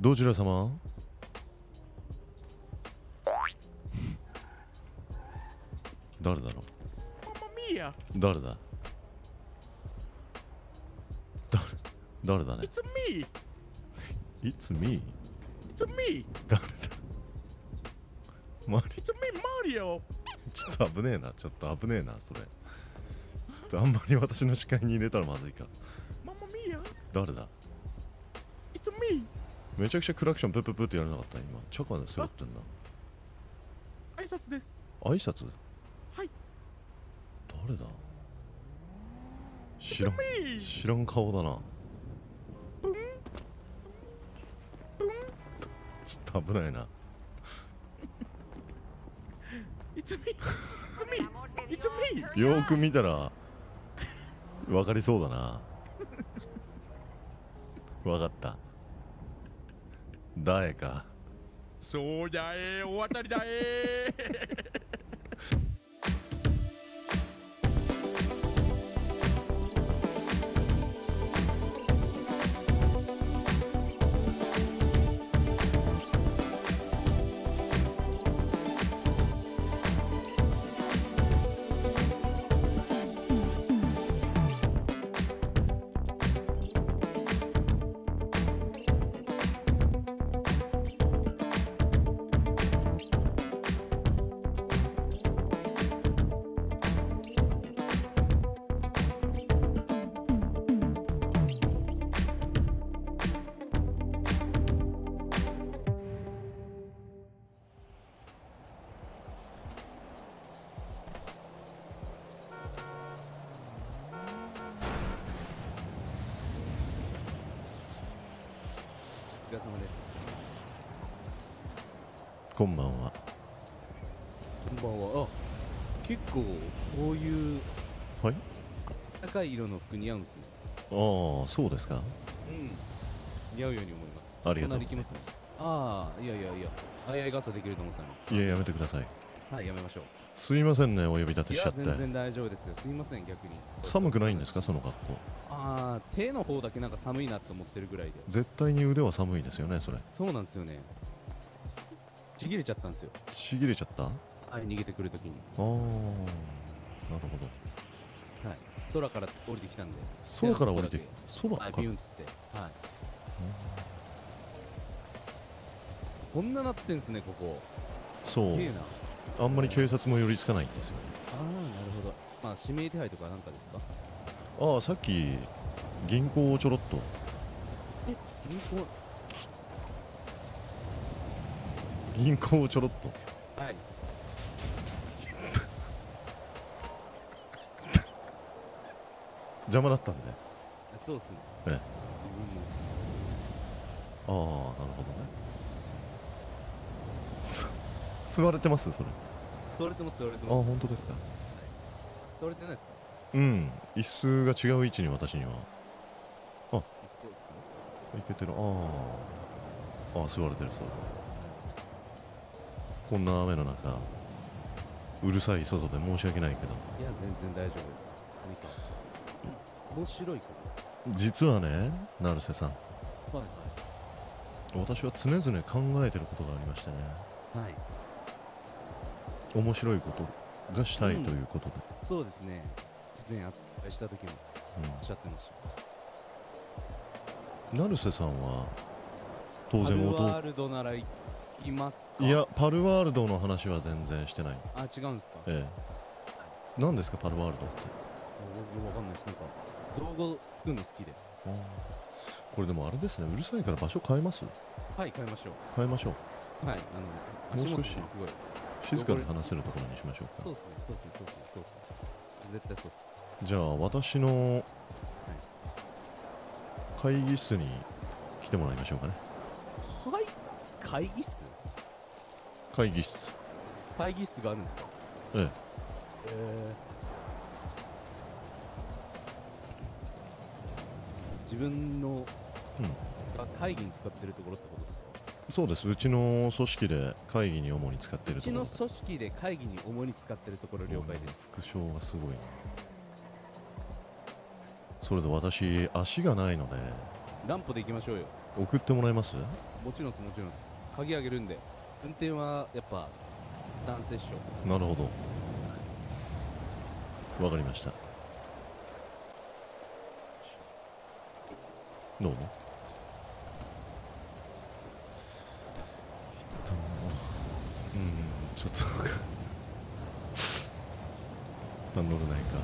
どちら様？誰だろう!誰だ？誰誰だね？It's me! It's me It's me! 誰だ？マリ It's me, Mario! ちょっと危ねえなちょっと危ねえなそれちょっとあんまり私の視界に入れたらまずいか Mamma mia! 誰だ？It's me! めちゃくちゃクラクションプップップってやらなかった？今。チャカで背負ってんな挨拶です。挨拶？はい。誰だ？知らん!知らん顔だな。ブンブンちょっと危ないな!よーく見たら分かりそうだな。分かった誰か。そうだえ、大当たりだえ。ばんは。あ結構こういうはい。高い色の服似合うんですね。ああそうですか。うん。似合うように思います。ありがとうございこんなに行きまますすああいやいやいや。あいあい傘できると思ったのいややめてください。はいやめましょう。すいませんねお呼び立ていしちゃって。や全然大丈夫ですよ。すいません逆に。寒くないんですかその格好。ああ手の方だけなんか寒いなって思ってるぐらいで。絶対に腕は寒いですよねそれ。そうなんですよね。ちぎれちゃったんですよ。ちぎれちゃった？あはい逃げてくるときに。あーなるほど。はい。空から降りてきたんで。空から降りて空はいかビュンっつって。はい。こんななってんすねここ。そう。あんまり警察も寄りつかないんですよね。ああなるほど。まあ指名手配とかなんかですか？ああさっき銀行をちょろっと。え銀行？銀行をちょろっと。はい邪魔だったんでそうっすね。ああなるほどね。す座れてます？それ。座れてます座れてあます。本当ですか？座れてないですか？うん。椅子が違う位置に私には。そうですねいけてる。ああ。ああ座れてる座れてる。こんな雨の中うるさい外で申し訳ないけど。いや全然大丈夫です面白いか実はね成瀬さん。らはい。私は常々考えてることがありましてね。はい。はい面白いことがしたいということで、そうですね。以前お会いした時もうん。おっしゃってました。成瀬さんは当パル然ワー弟ルドなら行きますか？いやパルワールドの話は全然してない。あ違うんですか？ええ。何ですかパルワールドって？僕わかんないです。なんか動画作るの好きで。これでもあれですね。うるさいから場所変えます？はい買いましょう。変えましょう。はいあのもう少し静かに話せるところにしましょうか。そうっすねそうっすねそうっすね。そうっすね絶対そうっす。じゃあ私の会議室に来てもらいましょうかね。はい。会議室？会議室。会議室があるんですか？ええ。え自分のうん。が会議に使ってるところってことですか？そうです。うちの組織で会議に主に使ってるとちの組織で会議に主に使ってるところ了解です。副賞がすごいなそれで私足がないので。ランプで行きましょうよ。送ってもらえます？もちろんですもちろんです。鍵あげるんで。運転はやっぱ男性っしょ。なるほど。わかりましたどう？も一旦うんちょっと一旦乗れないか。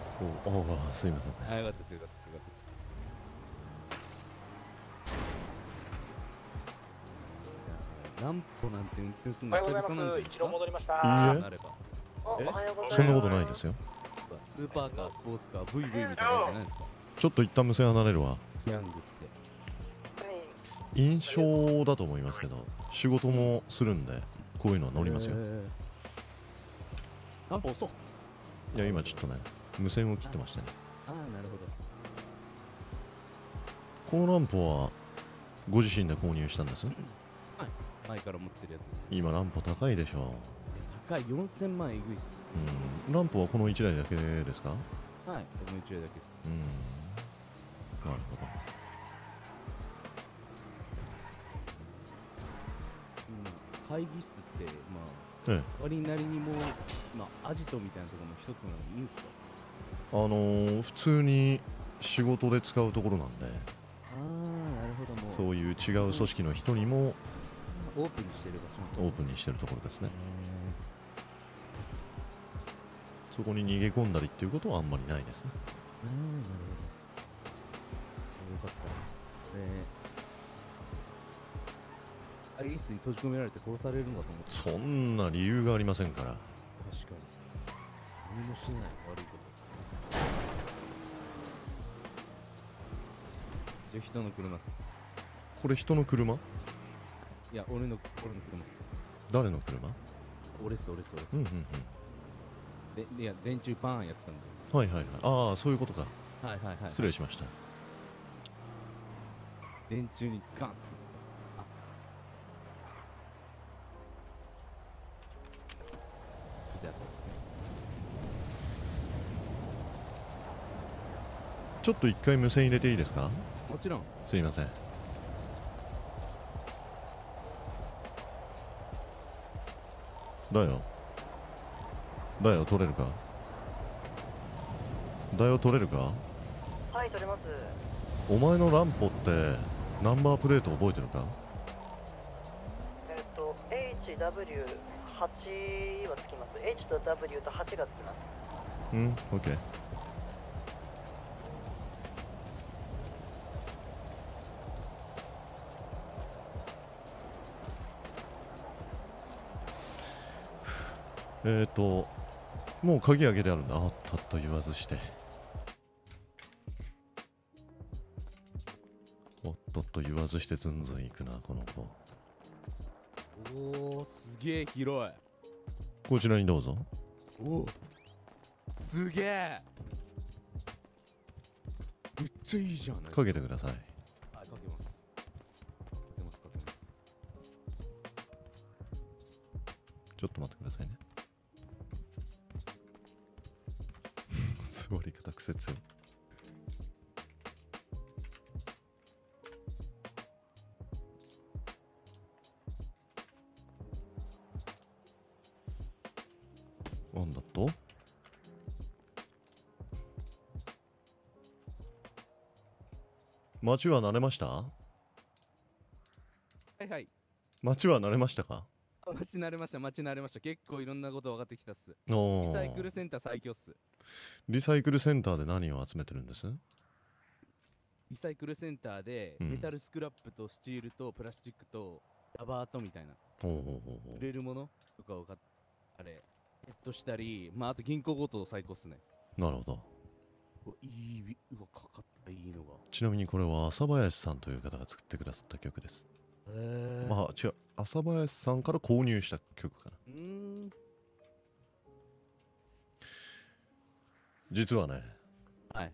そうああすいませんね。あよかったですよかったですよかったです。なんて運転するの。久々なんじゃないですか？戻りました。いいえ。そんなことないですよスーパーカースポーツカー VV みたいなんじゃないですか？ちょっと一旦無線離れるわ。ヤングって印象だと思いますけど仕事もするんでこういうのは乗りますよ。へー。ランプ遅っ。いや今ちょっとね無線を切ってましたね。ああなるほど。このランプはご自身で購入したんです？前から持ってるやつです。今ランプ高いでしょいや高い4000万えぐいっす。うん。ランプはこの1台だけですか？はいこの1台だけです。うん。なるほど。うん。会議室ってまあええ。割りなりにもうまあアジトみたいなところも一つなのにいいんすか？あのー普通に仕事で使うところなんで。ああなるほどもう。そういう違う組織の人にもオープンにしてる場所オープンにしてるところですね。へそこに逃げ込んだりっていうことはあんまりないですね。ーうんなるほど。よかった。ね会議室に閉じ込められて殺されるのかと思って。そんな理由がありませんから。確かに。何もしてない悪いこと。じゃあ人の車っす。これ人の車？いや俺の俺の車っす。誰の車？俺っす俺っす俺っす、うんうんうんでいや電柱バーンやってたんではいはいはい。ああそういうことか。はいはいはい失礼しました。電柱にガンってやつだあ。ったんですねちょっと一回無線入れていいですか？もちろん。すいません。だよだよ取れるか？だよ取れるか？はい、取れます。お前のランポってナンバープレート覚えてるか？えっと、HW8 はつきます。H と W と8がつきます。うん OK えっともう鍵開けてあるんだ。あったっと言わずして。おっとっと言わずしてずんずん行くなこの子。おおすげえ広い。こちらにどうぞ。おおすげえ。めっちゃいいじゃんかけてください街は慣れました？はいはい。街は慣れましたか？街慣れました街慣れました。結構いろんなこと分かってきたっす。おー。リサイクルセンター最強っす。リサイクルセンターで何を集めてるんです？リサイクルセンターでうん。メタルスクラップとスチールとプラスチックとラバーとみたいな。ほうほうほうほう。売れるものとかをかあれゲットしたりまああと銀行強盗最高っすね。なるほど。うわいいうわかかっちなみにこれは浅林さんという方が作ってくださった曲です。まあ違う、浅林さんから購入した曲かな。実はね、はい。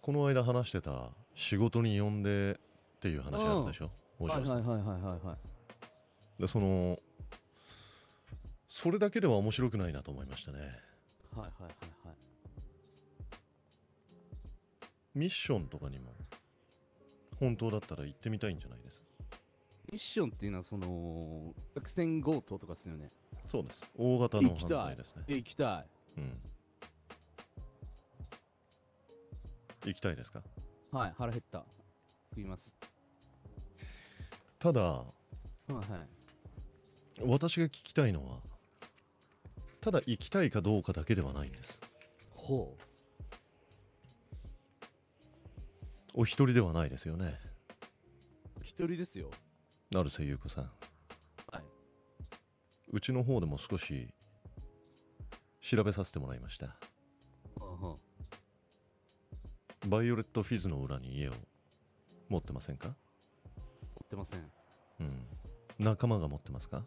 この間話してた仕事に呼んでっていう話あるでしょ？お嬢さんはいはいはいはいはいはい。で、その、それだけでは面白くないなと思いましたね。はいはいはいはいミッションとかにも本当だったら行ってみたいんじゃないです？ミッションっていうのはその作戦強盗とかですよね。そうです。大型の犯罪ですね。え行きたうん。行きたいですか？いはい腹減った。食います。ただはいはい。私が聞きたいのはただ行きたいかどうかだけではないんです。ほうお一人ではないですよね。一人ですよ。成瀬優子さん。はい。うちの方でも少し調べさせてもらいました。はあはバイオレットフィズの裏に家を持ってませんか？あ持ってません。うん。仲間が持ってますか？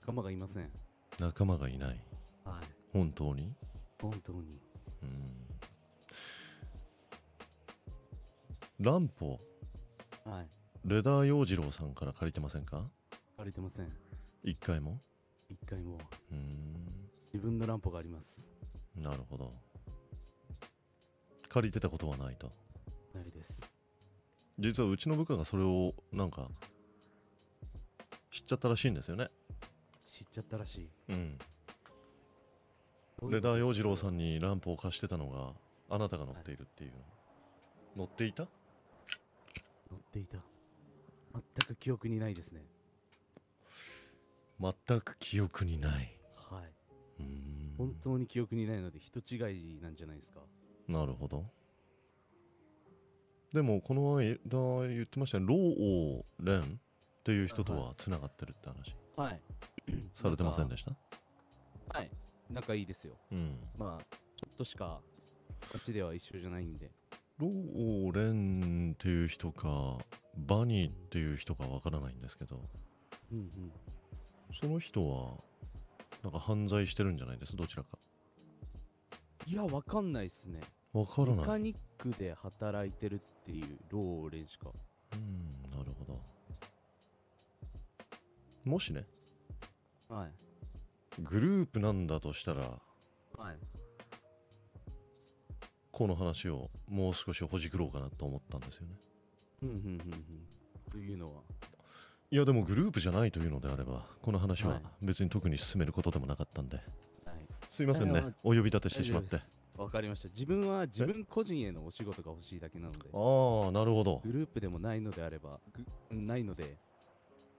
仲間がいません。仲間がいない。はい。本当に？本当に。うん乱歩はい。レダー洋次郎さんから借りてませんか？借りてません。一回も？一回も。うーん。自分の乱歩があります。なるほど。借りてたことはないと？ないです。実はうちの部下がそれをなんか知っちゃったらしいんですよね。知っちゃったらしい。うん。レダー洋次郎さんにランプを貸してたのがあなたが乗っているっていうの。乗っていた？乗っていた。全く記憶にないですね。全く記憶にない。はい。本当に記憶にないので人違いなんじゃないですか。なるほど。でもこの間言ってましたねローオーレンっていう人とはつながってるって話。はい。されてませんでした？たはい。仲いいですよ。うん。まあちょっとしか街では一緒じゃないんでローレンっていう人かバニーっていう人かわからないんですけどうんうんその人はなんか犯罪してるんじゃないです？どちらか。いやわかんないっすね。わからメカないニックで働いてるっていうローレンしか。うんなるほど。もしねはい。グループなんだとしたらはいこの話をもう少しほじくろうかなと思ったんですよね。うんうんうんうんというのはいやでもグループじゃないというのであればこの話ははい。別に特に進めることでもなかったんで、はい。すいませんね。いやまあお呼び立てしてしまって。わかりました。自分は自分個人へのお仕事が欲しいだけなので。ああなるほど。グループでもないのであればぐないので。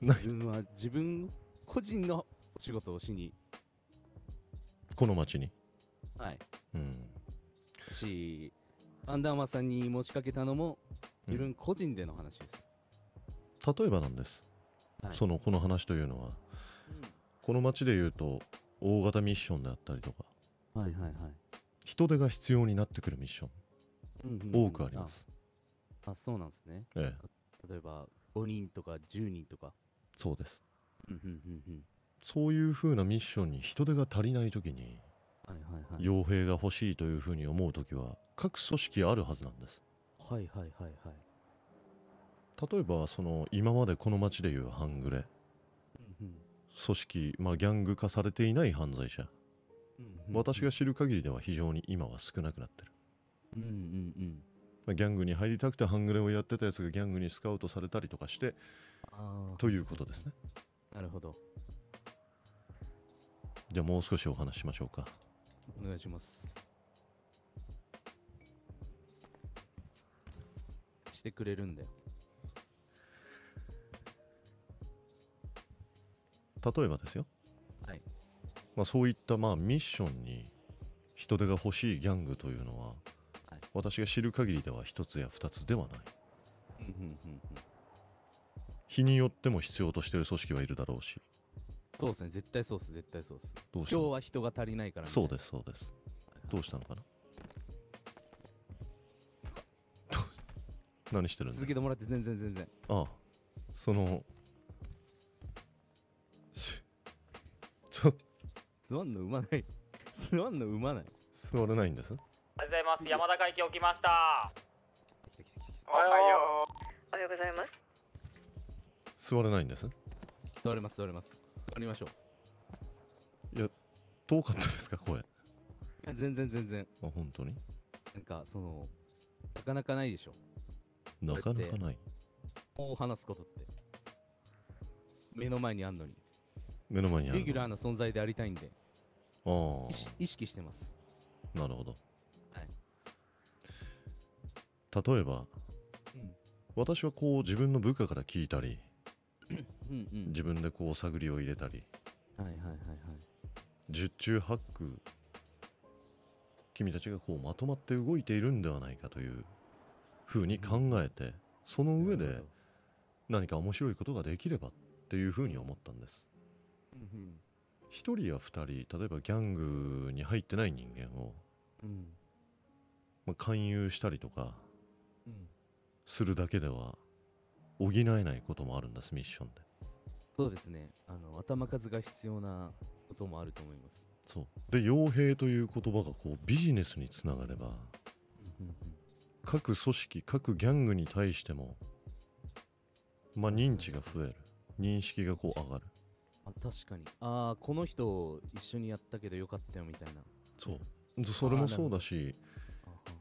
自分は自分個人のお仕事をしに。この町に。はい。うんしアンダーマンさんに持ちかけたのも自分個人での話です、例えばなんです、はい。そのこの話というのはこの町でいうと大型ミッションであったりとかはいはいはい。人手が必要になってくるミッションうんうんうん。多くあります、ああそうなんですね。ええ。例えば5人とか10人とか。そうです。うんうんうんうん。そういう風なミッションに人手が足りない時にはいはいはい。傭兵が欲しいという風に思う時は各組織あるはずなんです。はいはいはいはい。例えばその今までこの町でいう半グレ。うんうん。組織、まあ、ギャング化されていない犯罪者。うんうん私が知る限りでは非常に今は少なくなってる、うんうんうん。まあ、ギャングに入りたくて半グレをやってたやつがギャングにスカウトされたりとかしてあということですね。あなるほど。じゃあもう少しお話ししましょうかお願いします。してくれるんだよ。例えばですよ、はい。まあ、そういったまあミッションに人手が欲しいギャングというのは、はい。私が知る限りでは一つや二つではない。日によっても必要としている組織はいるだろうしそうですね。絶対そうっす。絶対そうっす。どうしたの？今日は人が足りないからそうですすそうです。どうしたのかな？何してるんですか？続けてもらって全然全然。ああ。そのしちょっと。座んのうまない。座んのうまない。座れないんです？おはようございます。山田会起きました。おはよおはようございます。座れないんです？座れます座れます座りましょう。遠かったですか声？あいや全然全然。本当に？なんかそのなかなかないでしょ。なかなかない。こう話すことって。目の前にあんのに。目の前にあるレギュラーな存在でありたいんで。あ意識意識してます。あなるほど。はい。例えばうん。私はこう自分の部下から聞いたり うんうん。自分でこう探りを入れたり。はいはいはいはい。十中八九君たちがこうまとまって動いているんではないかというふうに考えてその上で何か面白いことができればっていうふうに思ったんです。うんうん。一人や二人例えばギャングに入ってない人間を、うん。まあ、勧誘したりとかうん。するだけでは補えないこともあるんですミッションでそうですね。あの頭数が必要なこともあると思います。そう。で傭兵という言葉がこうビジネスにつながればうんうん各組織各ギャングに対してもまあ認知が増える。認識がこう上がる。あ確かに。ああこの人一緒にやったけどよかったよみたいな。そう。それもそうだし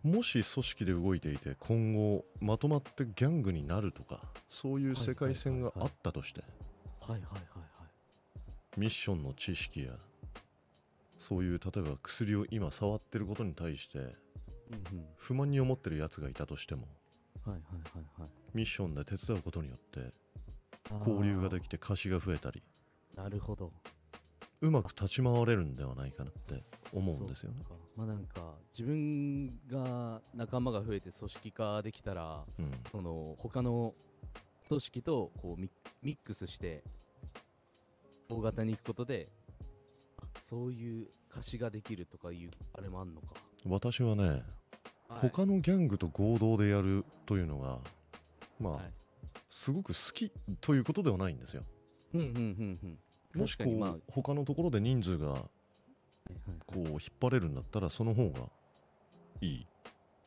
もし組織で動いていて今後まとまってギャングになるとかそういう世界線があったとしてはいはいはいはいミッションの知識やそういう例えば薬を今触ってることに対して不満に思ってるやつがいたとしてもはいはいはいはい。ミッションで手伝うことによって交流ができて貸しが増えたりなるほど。うまく立ち回れるんではないかなって思うんですよね。まあなんか自分が仲間が増えて組織化できたらうん。その他の組織とこうミミックスして大型に行くことであそういう貸しができるとかいうあれもあんのか、私はねはい。他のギャングと合同でやるというのがまあ、はい。すごく好きということではないんですよ。うんうんうんうん。もしこう、まあ、はい他のところで人数がはい。こう引っ張れるんだったらその方がいい。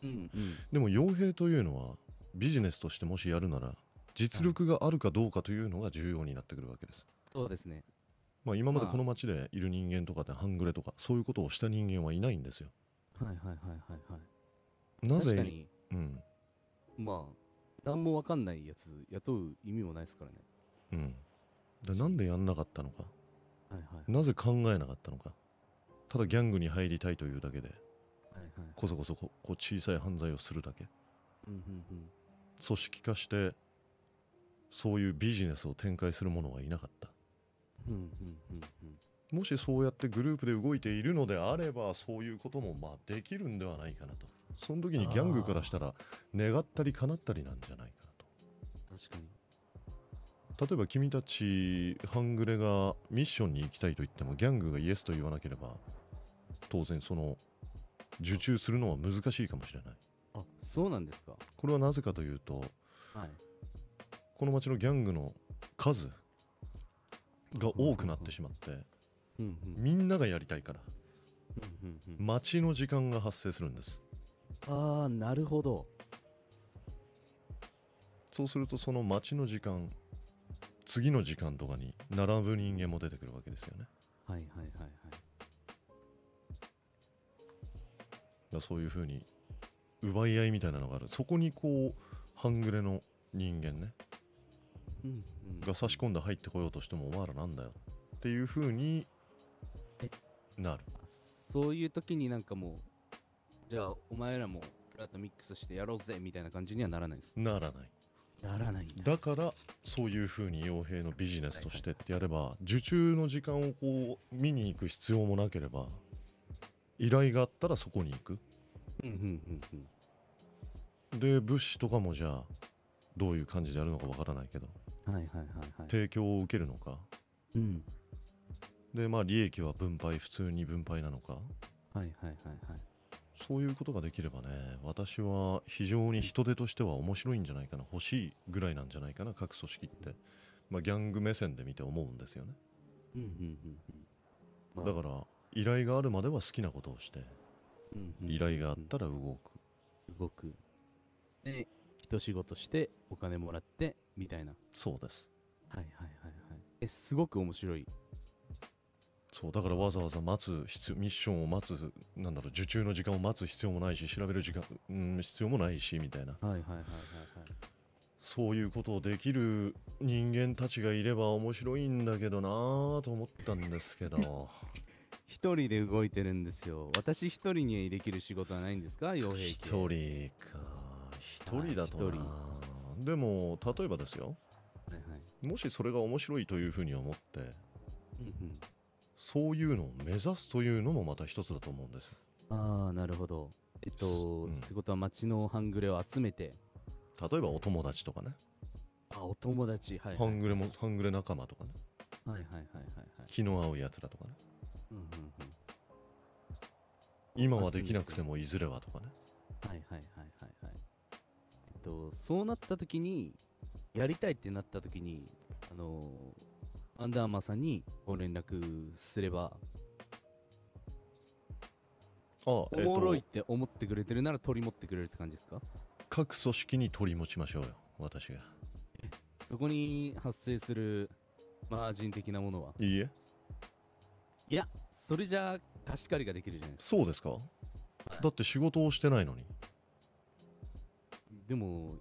うんうん。でも傭兵というのはビジネスとしてもしやるなら実力があるかどうかというのが重要になってくるわけです、そうですねまあ、今までまあこの町でいる人間とかで半グレとかそういうことをした人間はいないんですよ。はいはいはいはいはい。なぜ？確かに。うん。まあ何もわかんないやつ雇う意味もないですからね。うん。でなんでやんなかったのか？はいはい。なぜ考えなかったのか？ただギャングに入りたいというだけではいはい。こそこそここう小さい犯罪をするだけ。うんうんうん。組織化してそういうビジネスを展開する者はいなかったうんうんうんうん。もしそうやってグループで動いているのであればそういうこともまあできるんではないかなと。その時にギャングからしたら願ったり叶ったりなんじゃないかなと。確かに。例えば君たち半グレがミッションに行きたいと言ってもギャングがイエスと言わなければ当然その受注するのは難しいかもしれない。あそうなんですか。これはなぜかというとはい。この町のギャングの数が多くなってしまってうんうん。みんながやりたいからうんうんうん。待ちの時間が発生するんです。ああなるほど。そうするとその待ちの時間次の時間とかに並ぶ人間も出てくるわけですよね。はいはいはいはい。だそういうふうに奪い合いみたいなのがある。そこにこう半グレの人間ねが差し込んで入ってこようとしてもお前らなんだよ。っていうふうにえ。なる。あそういう時になんかもうじゃあお前らもラとミックスしてやろうぜみたいな感じにはならないですならない。ならないだ。からそういうふうに傭兵のビジネスとしてってやれば受注の時間をこう見に行く必要もなければ依頼があったらそこに行く。うんうんうんうん。で物資とかもじゃあどういう感じでやるのかわからないけどはいはいはいはい。提供を受けるのか？うん。でまあ利益は分配普通に分配なのか？はいはいはいはい。そういうことができればね私は非常に人手としては面白いんじゃないかな。欲しいぐらいなんじゃないかな各組織って、まあ、ギャング目線で見て思うんですよね。うんうんうんうん。だから依頼があるまでは好きなことをして。うんうん。依頼があったら動く。動く。で一仕事してお金もらってみたいな。そうです。はいはいはいはい。えすごく面白い。そうだからわざわざ待つ必要ミッションを待つなんだろう受注の時間を待つ必要もないし調べる時間、うん、必要もないしみたいな。はいはいはいはいはい。そういうことをできる人間たちがいれば面白いんだけどなぁと思ったんですけど。一人で動いてるんですよ。私一人にできる仕事はないんですか？傭兵一器人か一人だとはいなでも例えばですよ。はいはい。もしそれが面白いというふうに思ってうんうん。そういうのを目指すというのもまた一つだと思うんです。よああなるほど。えっと、うん。ってことは街の半グレを集めて。例えばお友達とかね、あお友達。はいはい。半グレも半グレ仲間とかね。はいはいはいはいはい。気の合うやつらとかね。うんうんうん。今はできなくてもいずれはとかね。はいはいはいはいはいとそうなった時にやりたいってなった時にあのーアンダーマーさんにご連絡すればあおえっもろいっとて思ってくれてるなら取り持ってくれるって感じですか？各組織に取り持ちましょうよ私が。そこに発生するマージン的なものは？いいえ。いやそれじゃあ貸し借りができるじゃないですそうですか？だって仕事をしてないのに。かでも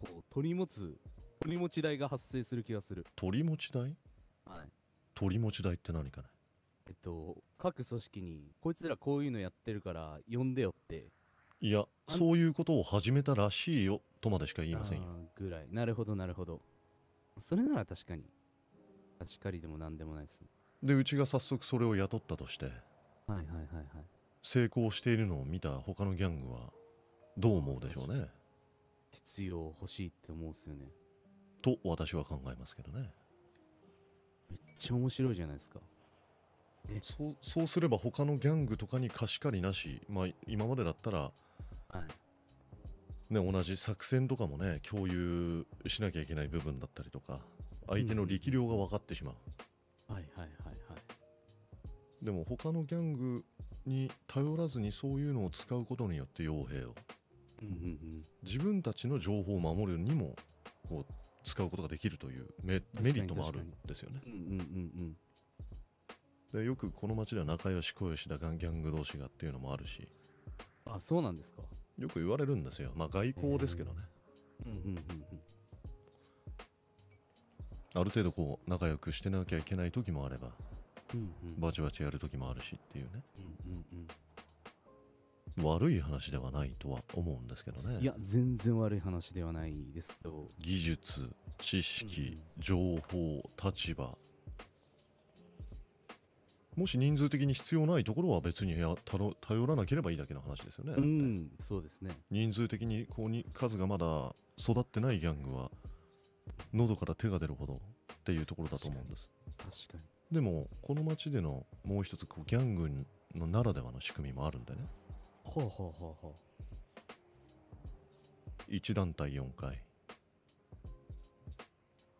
こう取り持つ取り持ち代が発生する気がする。取り持ち代はい。取り持ち代って何かね？えっと各組織にこいつらこういうのやってるから呼んでよって。いやそういうことを始めたらしいよとまでしか言いませんよ。ぐらい。なるほどなるほど。それなら確かに。貸し借りでもなんでもないですね。でうちが早速それを雇ったとしてはいはいはいはい。成功しているのを見た他のギャングはどう思うでしょうね必要欲しいって思うんですよね。と私は考えますけどね。めっちゃ面白いじゃないですか。そうそうすれば他のギャングとかに貸し借りなし。まあ今までだったらはい。ね同じ作戦とかもね共有しなきゃいけない部分だったりとか相手の力量が分かってしまう。はいはいはいはい。でも他のギャングに頼らずにそういうのを使うことによって傭兵をうんうんうん。自分たちの情報を守るにもこう使うことができるというメリットもあるんですよね。うんうんうんうん。でよくこの街では仲良し小良しだがギャング同士がっていうのもあるし。あそうなんですか。よく言われるんですよ。まあ外交ですけどね。うんうんうんある程度こう仲良くしてなきゃいけない時もあればうんうんうん。バチバチやる時もあるしっていうね。うんうんうん悪い話ではないとは思うんですけどね。いや全然悪い話ではないですけど技術知識情報立場。もし人数的に必要ないところは別にや頼頼らなければいいだけの話ですよね、うんそうですね。人数的にこうに数がまだ育ってないギャングは喉から手が出るほどっていうところだと思うんです。確かに。でもこの街でのもう一つこうギャングのならではの仕組みもあるんでねほうほうほうほ1団体4回。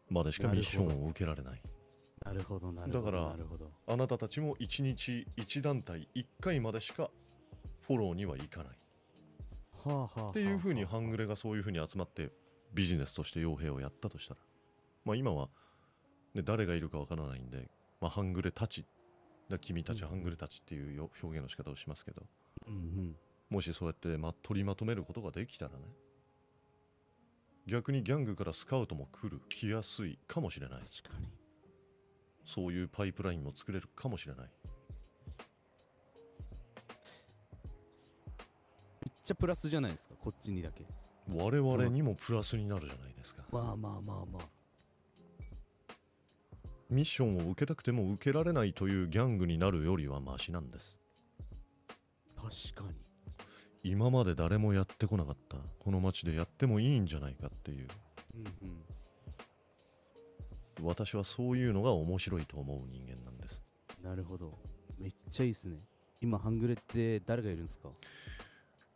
までしかミッションを受けられない。うなるほどなるほどだからあなたたちも1日1団体1回までしかフォローにはいかない。はあはあはあ。っていうふうにはあ半グレがそういうふうに集まってビジネスとして傭兵をやったとしたら。まあ今は、ね、誰がいるかわからないんで、まあ、半グレたち。だ君たちうん半グレたちっていうよ表現の仕方をしますけどうんうん。もしそうやって、まあ、取りまとめることができたらね。逆にギャングからスカウトも来る来やすいかもしれない。確かに。そういうパイプラインも作れるかもしれない。めっちゃプラスじゃないですかこっちにだけ。我々にもプラスになるじゃないですか。まあまあまあまあ。ミッションを受けたくても受けられないというギャングになるよりはマシなんです確かに。今まで誰もやってこなかった。この街でやってもいいんじゃないかっていう。うんうん。私はそういうのが面白いと思う人間なんです。なるほど。めっちゃいいっすね。今ハングレって誰がいるんですか？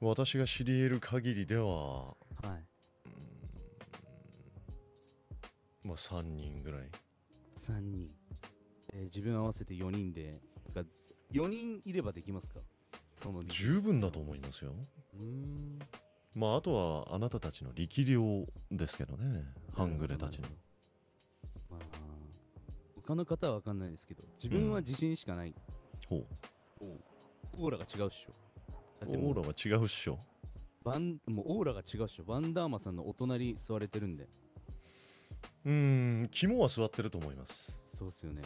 私が知り得る限りでははい。まあ3人ぐらい。3人、えー自分合わせて4人で。か4人いればできますか？その十分だと思いますよ。うーん。まああとはあなたたちの力量ですけどね。ハングレたちの。まあ他の方は分かんないですけど自分は自信しかない、ほオーラが違うっしょ。オーラが違うっしょ。バンもうオーラが違うっしょ。バンダーマさんのお隣座れてるんで。うーん、肝は座ってると思います。そうっすよね。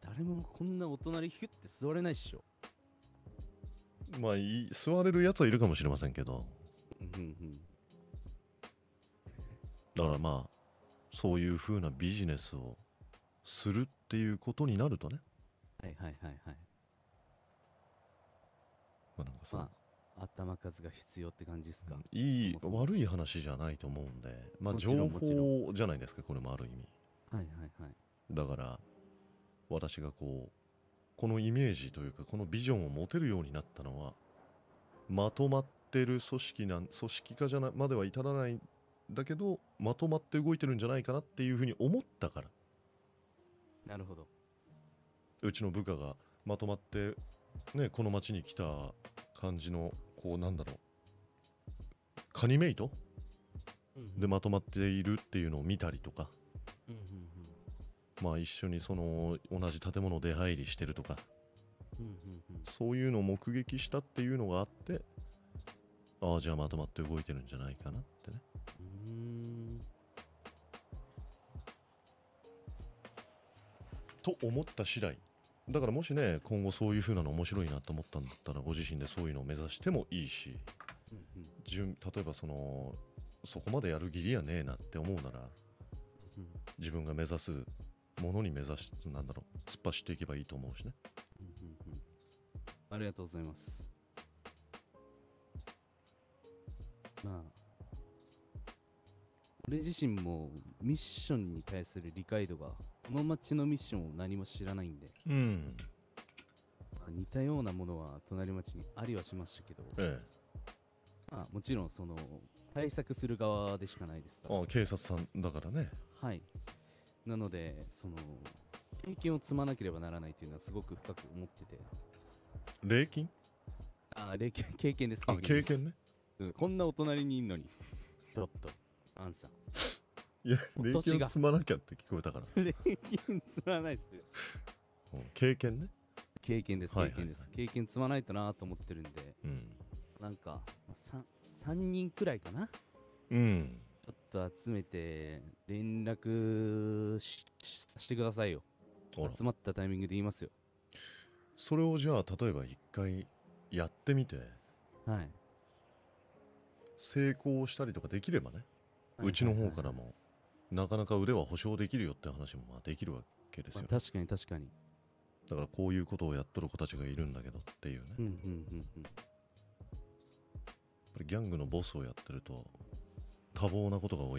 誰もこんなお隣ヒュッて座れないっしょまあ、い座れるやつはいるかもしれませんけど、うんうんだからまあ、そういう風なビジネスをするっていうことになるとね、はいはいはいはい。まあ、なんかさ、まあ頭数が必要って感じですか、いい悪い話じゃないと思うんで、まあ、情報じゃないですか、これもある意味。はいはいはい。だから、私がこう、このイメージというか、このビジョンを持てるようになったのは、まとまってる組織なん、組織化じゃなまでは至らないんだけど、まとまって動いてるんじゃないかなっていうふうに思ったから、なるほど。うちの部下がまとまって、ね、この町に来た感じの、こう、なんだろう、カニメイトでまとまっているっていうのを見たりとか、うんうんまあ一緒にその同じ建物出入りしてるとか、うんうんうんそういうのを目撃したっていうのがあって、ああ、じゃあまとまって動いてるんじゃないかなってね。うーんと思った次第。だからもしね、今後そういう風なの面白いなと思ったんだったら、ご自身でそういうのを目指してもいいし、うんうん順例えばその、そこまでやる義理やねえなって思うなら、うん自分が目指すものに目指し、なんだろう、突っ走っていけばいいと思うしね。うんうんうんありがとうございます。まあ、俺自身もミッションに対する理解度が、この街のミッションを何も知らないんで、うん。まあ似たようなものは隣町にありはしましたけど、えまあ、もちろんその対策する側でしかないですかえ。らああ、警察さんだからね。はい。なので、その、経験を積まなければならないというのはすごく深く思ってて、礼金？ああ、経験経験です。あ、経です験ね。うんこんなお隣にいんのに。ちょっと、アンさん。いや、お礼金を積まなきゃって聞こえたから。経験積まないっすよ。うん経験ね。経験です、はいはいはい経験です。経験積まないとなと思ってるんで、うん。なんか、3, 三人くらいかな。うん。と集めて、連絡してくださいよ。集まったタイミングで言いますよ。それをじゃあ、例えば一回やってみて、はい。成功したりとかできればね、うちの方からも、なかなか腕は保証できるよって話もまあできるわけですよ。まあ確かに確かに。だからこういうことをやっとる子たちがいるんだけどっていうね。うんやっうんうんうん。ぱりギャングのボスをやってると、多忙なことが多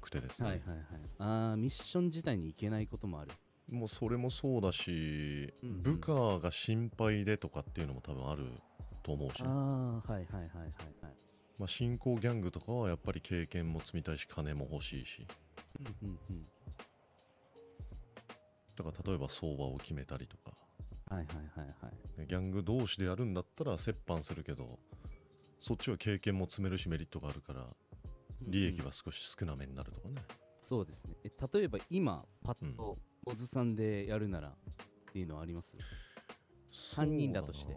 くてですね。はいはいはい。あー、ミッション自体に行けないこともある。もうそれもそうだし、うんうん部下が心配でとかっていうのも多分あると思うしね、ああ、はいはいはいはいはい。まあ、新興ギャングとかはやっぱり経験も積みたいし金も欲しいしうんうんうん。だから例えば相場を決めたりとかはいはいはいはい。ねギャング同士でやるんだったら折半するけどそっちは経験も積めるしメリットがあるから利益うんうんは少し少なめになるとかね、そうですね。え例えば今、パッと、オズさんでやるならっていうのはあります？三人だとして。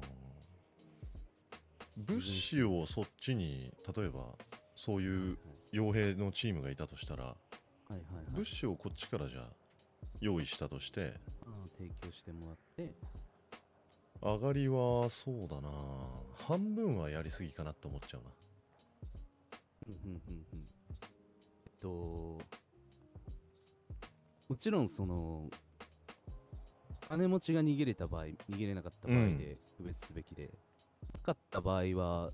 物資をそっちに例えばそういう傭兵のチームがいたとしたらはいはいはい。物資をこっちからじゃあ用意したとして提供してもらって、上がりはそうだな。半分はやりすぎかなって思っちゃうなうんうんうんうん。えっと、もちろんその、金持ちが逃げれた場合、逃げれなかった場合うんで区別すべきで、なかった場合は、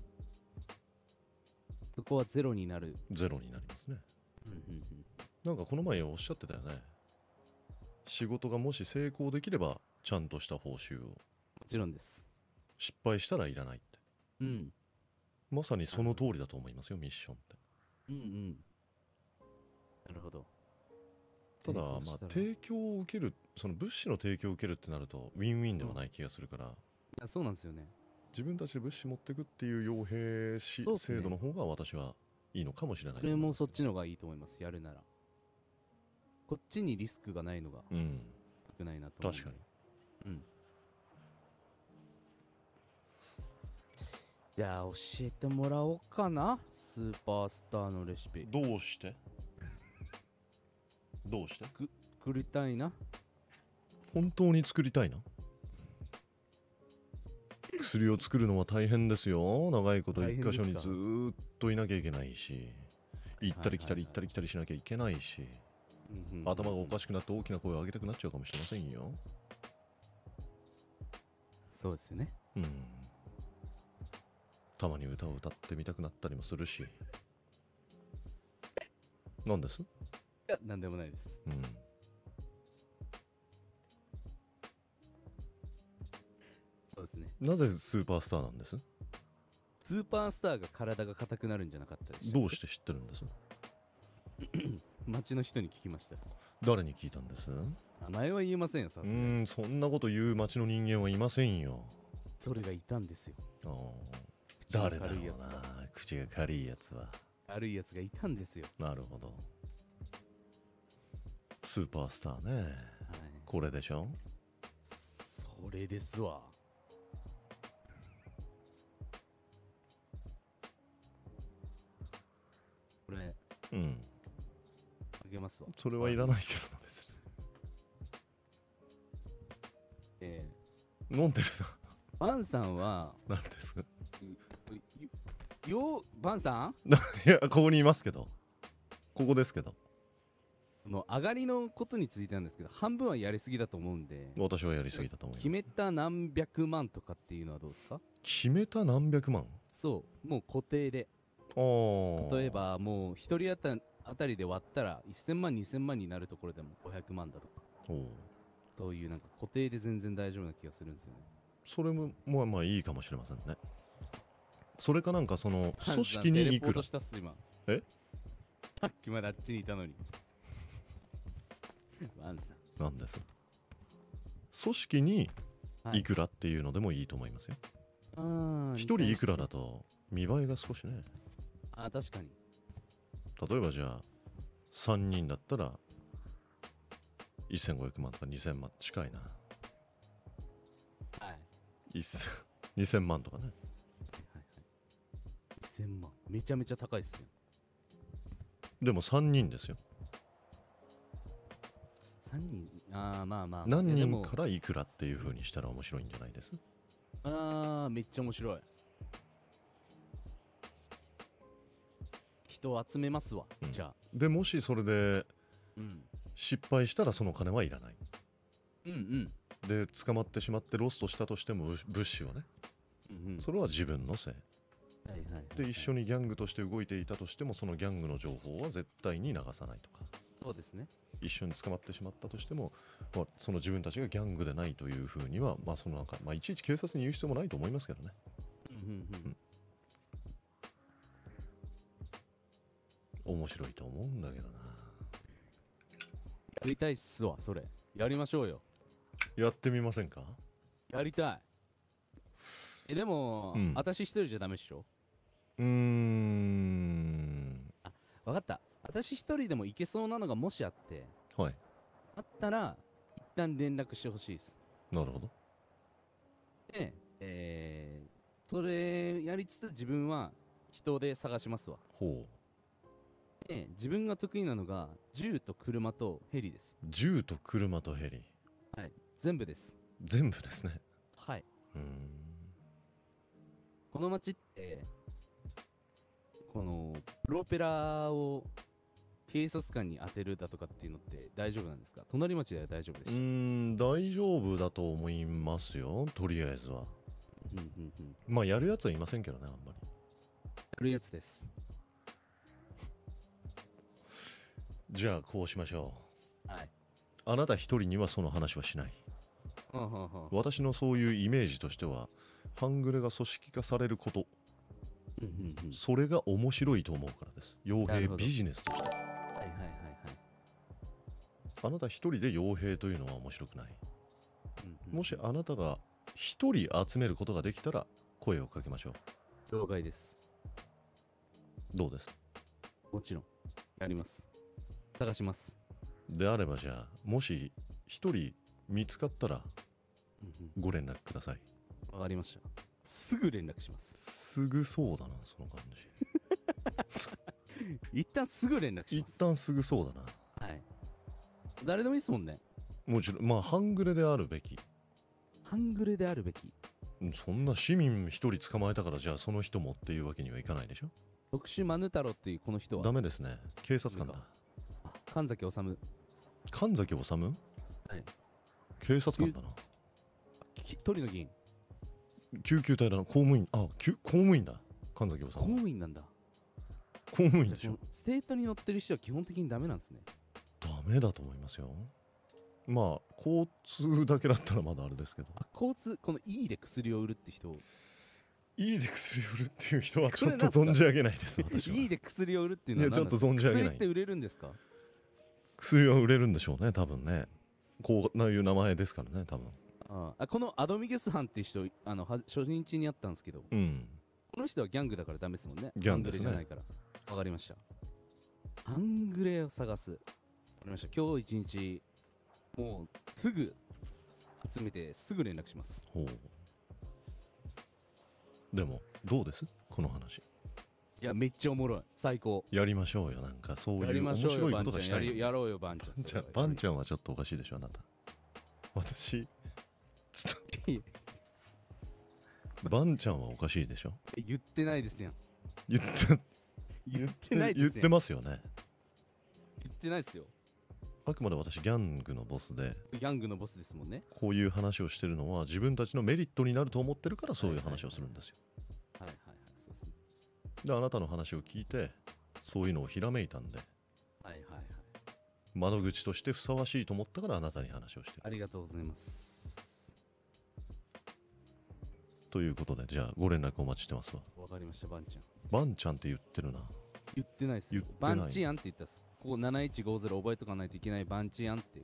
そこはゼロになる。ゼロになりますねうんうんうんなんかこの前おっしゃってたよね仕事がもし成功できればちゃんとした報酬をもちろんです。失敗したらいらないってうん。まさにその通りだと思いますよミッションってうんうん。なるほど。ただまあ提供を受けるその物資の提供を受けるってなるとウィンウィンではない気がするから、いやそうなんですよね。自分たちで物資持ってくっていう傭兵し、ね制度の方が私はいいのかもしれないそれもそっちの方がいいと思います。やるなら。こっちにリスクがないのがうん良くないなと確かにうんじゃあ教えてもらおうかな。スーパースターのレシピ。どうして？どうして？作りたいな。本当に作りたいな薬を作るのは大変ですよ。長いこと一箇所にずーっといなきゃいけないし。行ったり来たり行ったり来たりしなきゃいけないし。頭がおかしくなって大きな声を上げたくなっちゃうかもしれませんよ。そうですよね。うんたまに歌を歌ってみたくなったりもするし。何です？いやなんでもないです。うん。そうですね。なぜスーパースターなんです？スーパースターが体が硬くなるんじゃなかったでしたどうして知ってるんです？街の人に聞きました。誰に聞いたんです？名前は言えませんよさうすがに。ーんそんなこと言う町の人間はいませんよ。それがいたんですよ。あー誰だろうな。口が軽いやつは。悪いやつがいたんですよ。なるほど。スーパースターね。はい。これでしょ？それですわ。これうん。あげますわ。それはいらないけどな別えに飲んでるー、バンさんはな何です？かよよバンさん？いやここにいますけど。ここですけど。この上がりのことについてなんですけど半分はやりすぎだと思うんで私はやりすぎたと思います。決めた何百万とかっていうのはどうですか？決めた何百万？そうもう固定で。例えばもう一人当たあたりで割ったら1000万2000万になるところでも500万だとか。おう。そういうなんか固定で全然大丈夫な気がするんですよね。それもまあまあいいかもしれませんねそれかなんかその組織にいく。らえ？さっきまであっちにいたのに。ワンさん。なんです。組織にはい。いくらっていうのでもいいと思いますよあー一、人いくらだと見栄えが少しね。あ確かに。例えばじゃあ3人だったら1500万とか2000万近いな。はい。1000 2000万とかね。はいはい1000万。めちゃめちゃ高いっすよ。でも3人ですよ。3人？ああまあまあ。何人からいくらっていう風にしたら面白いんじゃないです？ああめっちゃ面白い。人を集めますわ、うん。じゃあ、でもしそれでうん、失敗したらその金はいらない。うんうん。で捕まってしまってロストしたとしても物物資はね。うんうん。それは自分のせいで一緒にギャングとして動いていたとしてもそのギャングの情報は絶対に流さないとか。そうですね。一緒に捕まってしまったとしても、まあ、その自分たちがギャングでないというふうには、まあ、そのなんか、まあ、いちいち警察に言う必要もないと思いますけどね。うんうんうん。面白いと思うんだけどな。やりたいっすわそれ。やりましょうよ。やってみませんか？やりたいえでも、うん私一人じゃダメっしょ？うーん。わかった私一人でも行けそうなのがもしあってはい。あったら一旦連絡してほしいですなるほど。でえー、それやりつつ自分は人で探しますわほう。で自分が得意なのが銃と車とヘリです銃と車とヘリ。全部です全部ですね。はい。うーん。この街って、この、プロペラを警察官に当てるだとかっていうのって大丈夫なんですか？隣町では大丈夫です。ん、大丈夫だと思いますよ。とりあえずは。うんうんうん。まあ、やるやつはいませんけどね、あんまり。やるやつです。じゃあ、こうしましょはい。う。あなた一人にはその話はしない。はんはんはん私のそういうイメージとしては半グレが組織化されることうんうんうん。それが面白いと思うからです傭兵ビジネスとしてはいはいはいはい。あなた一人で傭兵というのは面白くないうんうんもしあなたが一人集めることができたら声をかけましょ了解です。うどうですもちろん。やります。探します。であればじゃあもし一人見つかったらうんご連絡くださいうんわかりました。すぐ連絡します。すぐそうだなその感 一旦すぐ連絡じします。一旦すぐそうだな。はい。誰でもいいですもんね。もちろんまあ半グレであるべき。半グレであるべき。うんそんな市民一人捕まえたからじゃあその人もっていうわけにはいかないでしょ。特殊マヌ太郎っていうこの人は。ダメですね。警察官だ。あ神崎治。神崎治？はい。警察官だな。き鳥の議員救急隊だな公務員。あ救公務員だ。神崎治公務員なんだ。公務員でしょ。ステートに乗ってる人は基本的にダメなんですね。ダメだと思いますよ。まあ交通だけだったらまだあれですけど。あ交通この E で薬を売るって人。いいで薬売るっていう人はちょっと存じ上げないです私は。E で薬を売るっていうのはちょっと存じ上げない。薬って売れるんですか？薬は売れるんでしょうね多分ね。こういう名前ですからね多分ああこのアドミゲスハンっていう人あのは初日に会ったんですけどうん。この人はギャングだからダメですもんね。ギャングですね。じゃないから。わかりました。アングレを探す。わかりました。今日一日もうすぐ集めてすぐ連絡します。ほう。でもどうです？この話。いやめっちゃおもろい。最高。やりましょうよ。なんかそういう面やりましょうよ白いことがしたいりやろうよバンちゃん。じゃあバンちゃゃんはちょっとおかしいでしょあなた。私ちょっんとバンちゃんはおかしいでしょ？言ってないですやん。言って言ってないですやん。言ってますよね。言ってないですよ。あくまで私ギャングのボスで。ギャングのボスですもんね。こういう話をしてるのは自分たちのメリットになると思ってるからそういう話をするんですよ。はいはいはいそうですね。であなたの話を聞いてそういうのをひらめいたんではいはいはい。窓口としてふさわしいと思ったからあなたに話をしてる。ありがとうございますということでじゃあご連絡お待ちしてますわ。わかりましたバンちゃん。バンちゃんって言ってるな。言ってないです。よ言ってない。バンチアンって言ったっす。ここ7150覚えとかないといけないバンチアンって。う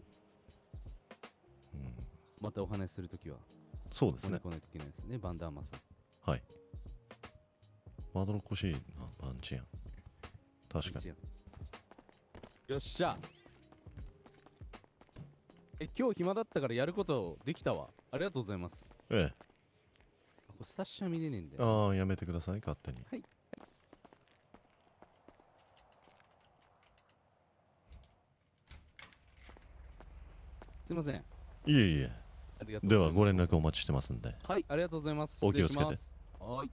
ん。またお話しするときは。そうですね。こねこないといけないですねバンダーマさん。はい。まどろっこしいなバンチやん確かに。よっしゃ。え今日暇だったからやることできたわ。ありがとうございます。ええスタッシャー見れねえんだよ。ああやめてください勝手に。すいません。いえいえ。ではご連絡絡お待ちしてますんで。はいありがとうございます。お気をつけて。はい